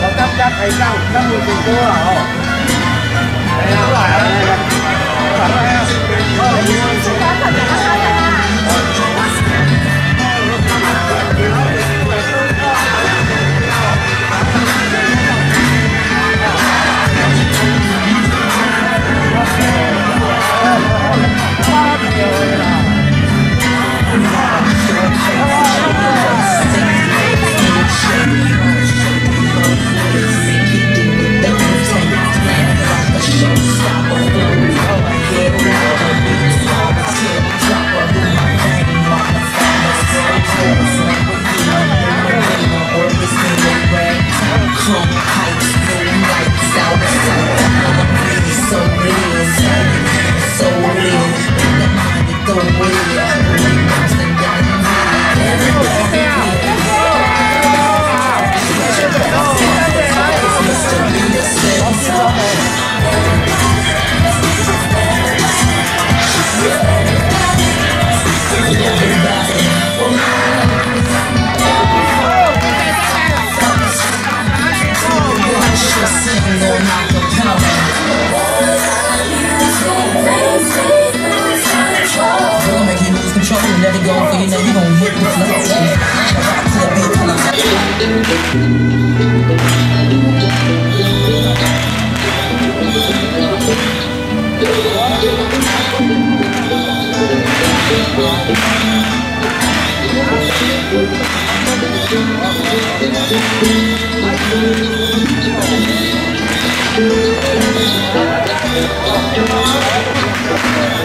có cắp cắp thấy trong trong người tình cô hả? Đấy là phải không? Phải không? We'll Yeah.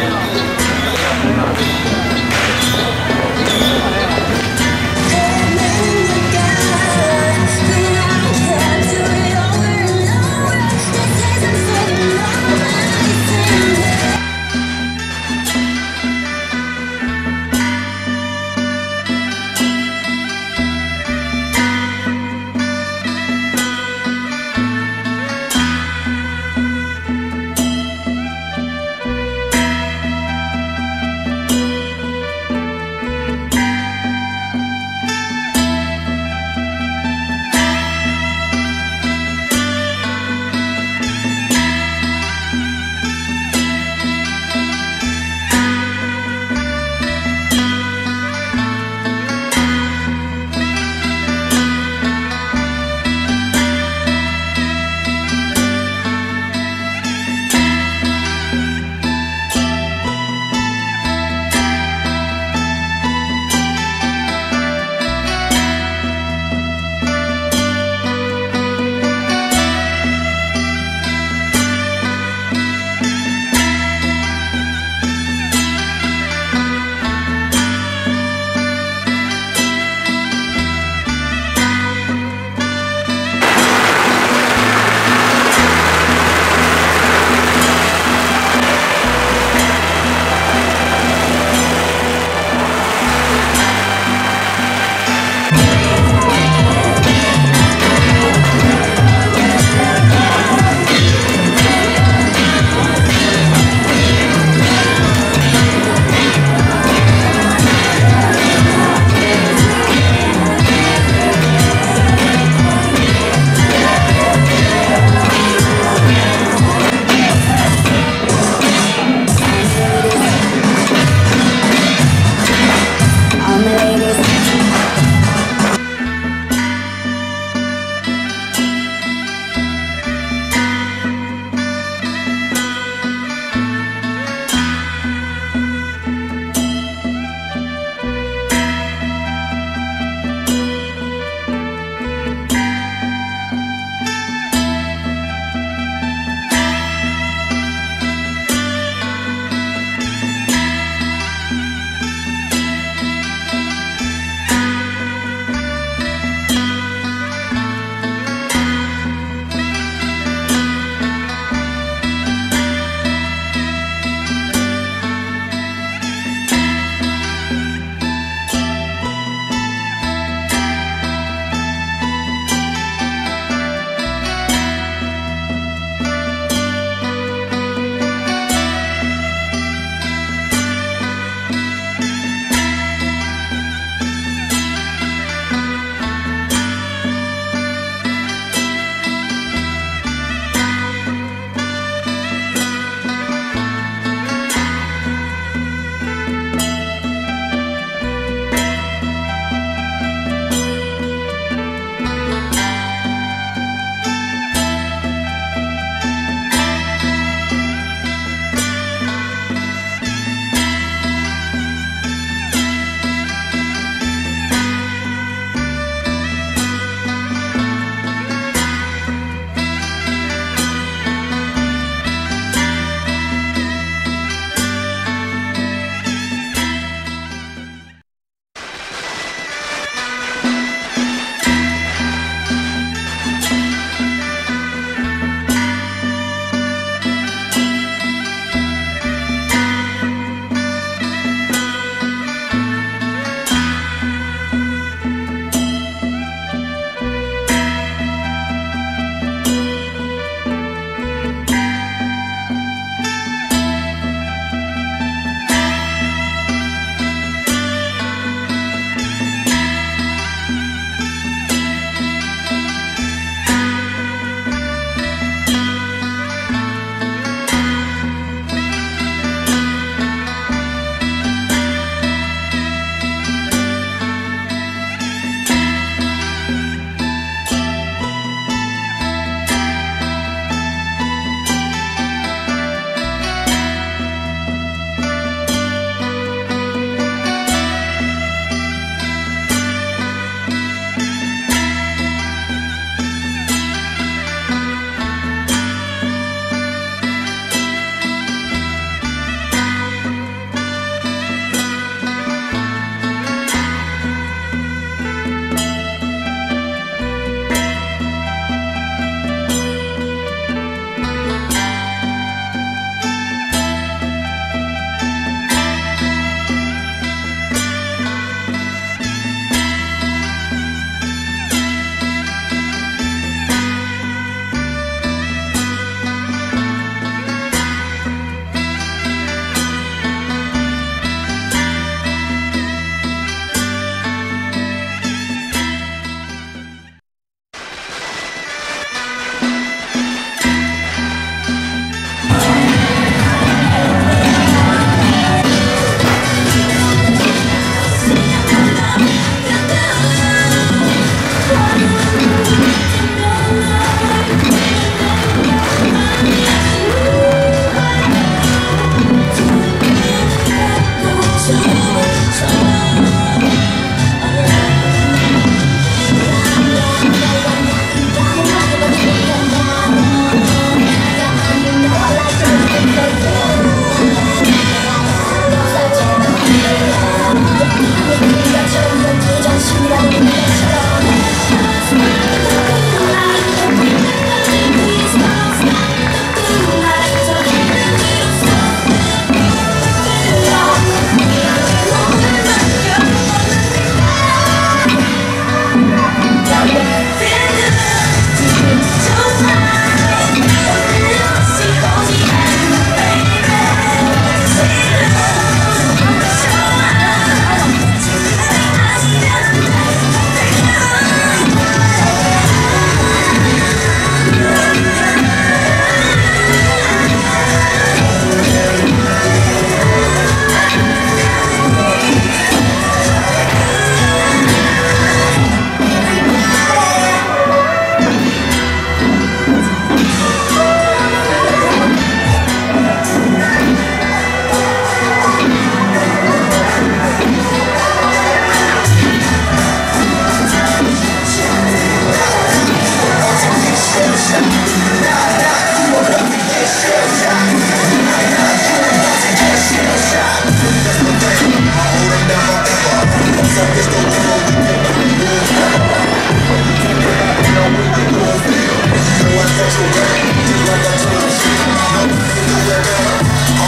All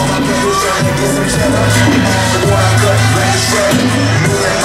my brothers trying to get some cheddar. The the I cut, black shred.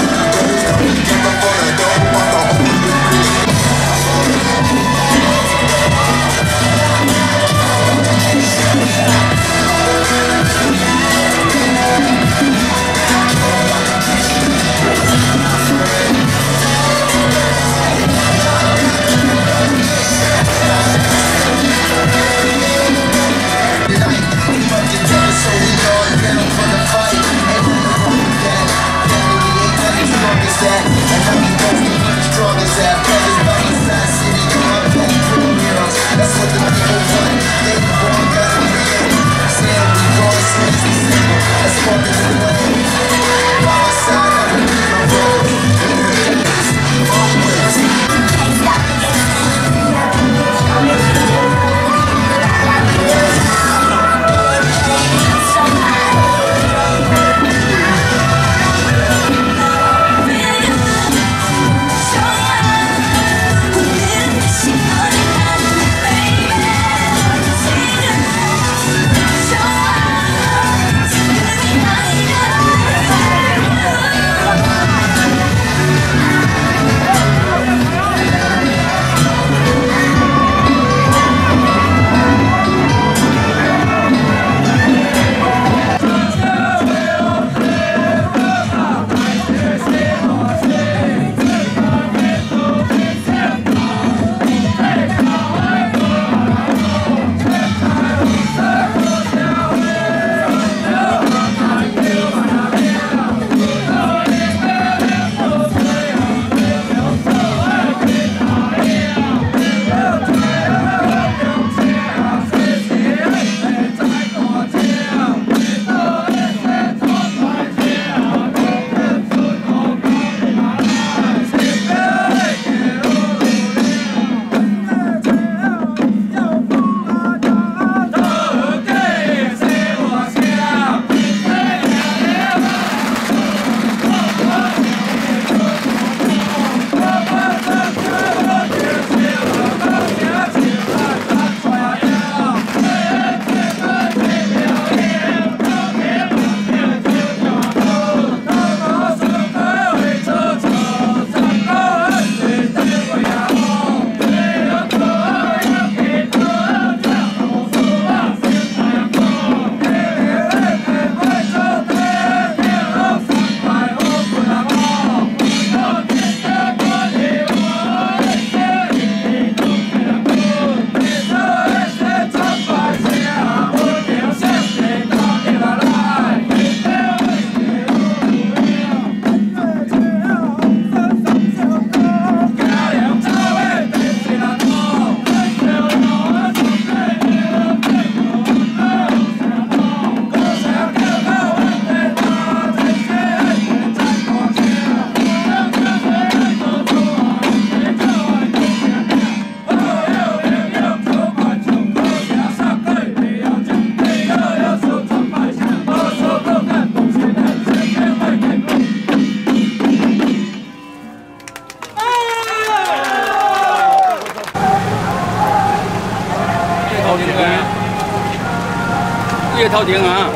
好听啊。